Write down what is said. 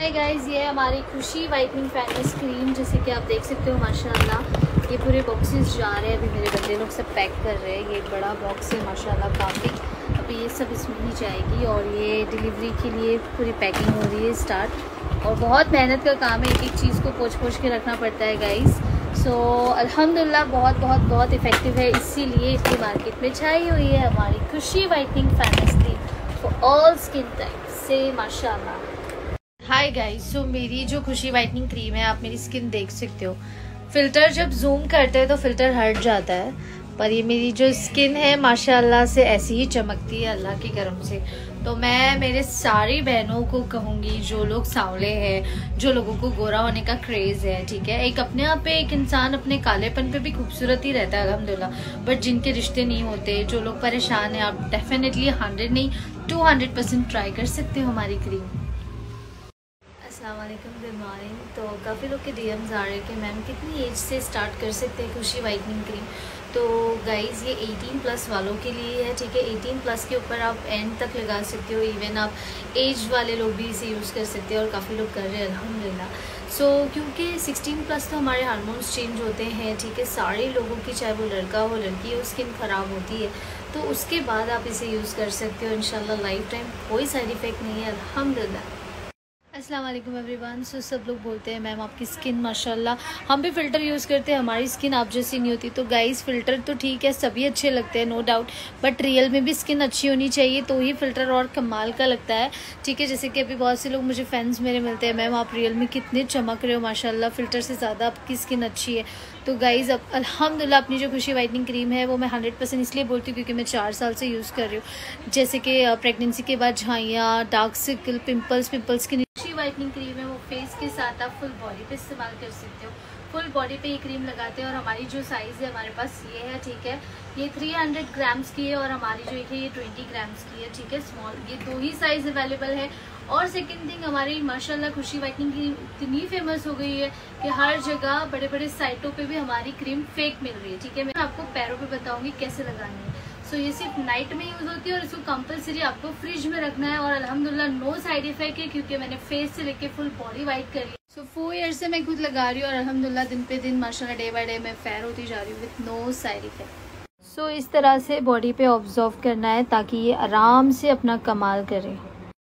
Guys ये हमारी खुशी वाइटनिंग फेयरनेस क्रीम जैसे कि आप देख सकते हो माशाल्लाह। ये पूरे बॉक्सेस जा रहे हैं अभी मेरे बंदे लोग सब पैक कर रहे हैं। ये बड़ा बॉक्स है माशाल्लाह काफ़ी। अभी ये सब इसमें ही जाएगी और ये डिलीवरी के लिए पूरी पैकिंग हो रही है स्टार्ट और बहुत मेहनत का काम है एक एक चीज़ को पोछ पोछ के रखना पड़ता है गाइज़ सो so, अल्हम्दुलिल्लाह बहुत बहुत बहुत इफ़ेक्टिव है। इसीलिए इसकी मार्केट में छाई हुई है हमारी खुशी whitening fairness cream for all skin type से माशाल्लाह। हाय गाइस सो मेरी जो खुशी वाइटनिंग क्रीम है, आप मेरी स्किन देख सकते हो। फ़िल्टर जब जूम करते हैं तो फ़िल्टर हट जाता है। पर ये मेरी जो स्किन है, माशाल्लाह से ऐसी ही चमकती है, अल्लाह के करम से। तो मैं, मेरे सारी बहनों को कहूँगी, जो लोग सांवले हैं, जो लोगों को गोरा होने का क्रेज़ है, ठीक है? एक अपने आप पे, एक इंसान अपने कालेपन पे भी खूबसूरत ही रहता है अलहमदिल्ला बट जिनके रिश्ते नहीं होते, जो लोग परेशान हैं, आप डेफिनेटली हंड्रेड नहीं टू हंड्रेड परसेंट ट्राई कर सकते हो हमारी क्रीम असलम गुड मॉर्निंग तो काफ़ी लोग के डीएम्स आ रहे हैं कि मैम कितनी एज से स्टार्ट कर सकते हैं खुशी वाइटनिंग क्रीम तो गाइज़ ये 18 प्लस वालों के लिए है ठीक है? 18 प्लस के ऊपर आप एंड तक लगा सकते हो इवन आप एज वाले लोग भी इसे यूज़ कर सकते हैं और काफ़ी लोग कर रहे हैं अलहमदिल्ला सो so, क्योंकि 16 प्लस तो हमारे हार्मोन्स चेंज होते हैं ठीक है? सारे लोगों की चाहे वो लड़का हो लड़की हो स्किन ख़राब होती है। तो उसके बाद आप इसे यूज़ कर सकते हो इन लाइफ टाइम कोई साइड इफ़ेक्ट नहीं है अलहमदिल्ला अस्सलाम वालेकुम एवरीवन। सो सब लोग बोलते हैं, मैम, आपकी स्किन माशाल्लाह। हम भी फ़िल्टर यूज़ करते हैं, हमारी स्किन आप जैसी नहीं होती। तो गाइस फ़िल्टर तो ठीक है, सभी अच्छे लगते हैं नो डाउट बट रियल में भी स्किन अच्छी होनी चाहिए तो ही फ़िल्टर और कमाल का लगता है। ठीक है, जैसे कि अभी बहुत से लोग मुझे फैंस मेरे मिलते हैं, मैम, आप रियल में कितने चमक रहे हो माशा फ़िल्टर से ज़्यादा आपकी स्किन अच्छी है। तो गाइज़ अब अलहमदिल्ला अपनी जो खुशी वाइटनिंग क्रीम है, वो मैं हंड्रेड परसेंट इसलिए बोलती हूँ, क्योंकि मैं चार साल से यूज़ कर रही हूँ। जैसे कि प्रेगनेंसी के बाद झाइयाँ डार्क सर्कल पिम्पल्स पिम्पल्स की वाइटनिंग क्रीम है, वो फेस के साथ आप फुल बॉडी पे इस्तेमाल कर सकते हो। फुल बॉडी पे ये क्रीम लगाते हैं और हमारी जो साइज़ है, हमारे पास ये है, ठीक है? ये 300 ग्राम्स की है और हमारी जो है, ये 20 ग्राम्स की है, ठीक है? स्मॉल ये दो ही साइज़ अवेलेबल है। और सेकंड थिंग हमारी माशाल्लाह खुशी वाइटनिंग क्रीम इतनी फ़ेमस हो गई है कि हर जगह बड़े बड़े साइटों पे भी हमारी क्रीम फेक मिल रही है, ठीक है? मैं आपको पैरों पे बताऊँगी कैसे लगानी है। सो ये सिर्फ़ नाइट में यूज़ होती है और इसको कंपलसरी आपको फ्रिज में रखना है और अलहमदुल्ला नो साइड इफ़ेक्ट है क्योंकि मैंने फेस से लेके फुल बॉडी वाइट कर सो फोर ईयर से मैं खुद लगा रही हूँ और अलहमदुल्ला दिन पे दिन माशाल्लाह डे बाय डे मैं फेयर होती जा रही हूँ with no side effect so इस तरह से बॉडी पे ऑब्ज़र्व करना है ताकि ये आराम से अपना कमाल करे।